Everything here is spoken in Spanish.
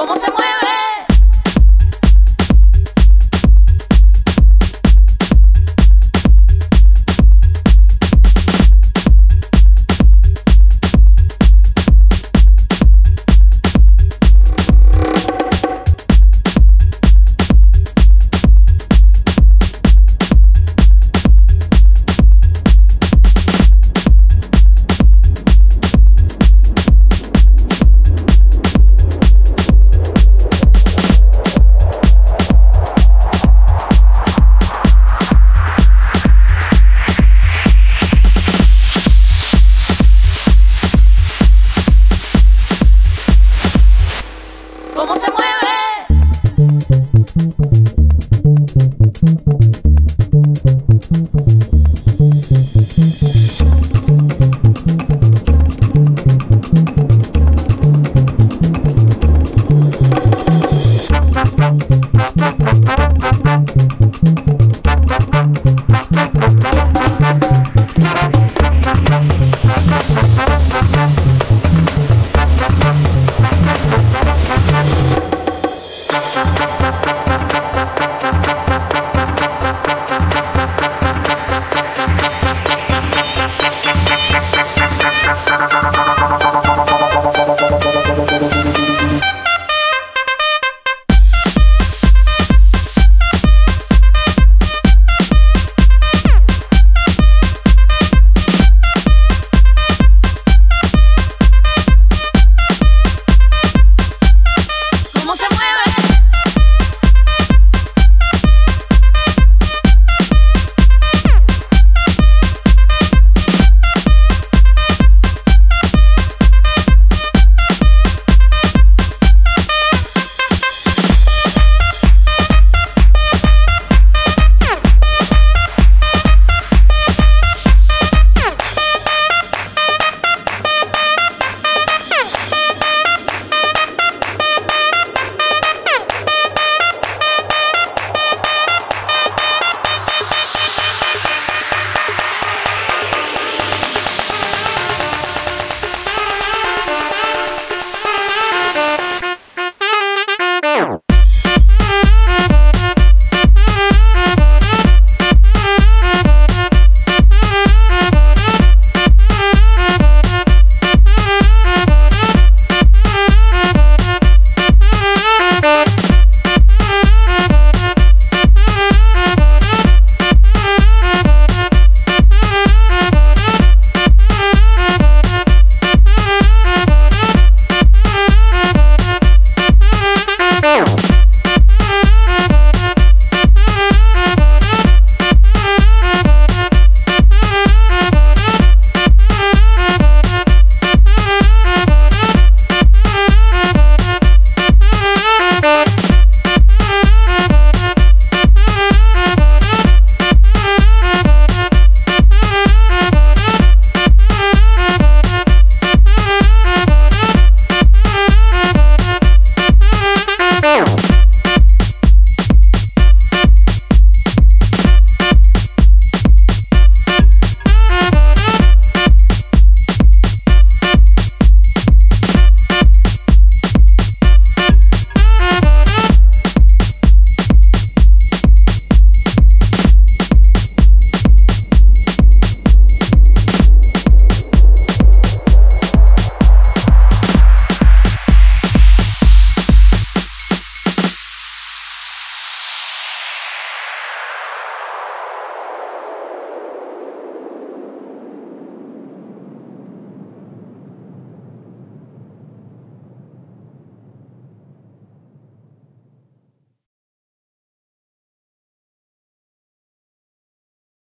¿Cómo se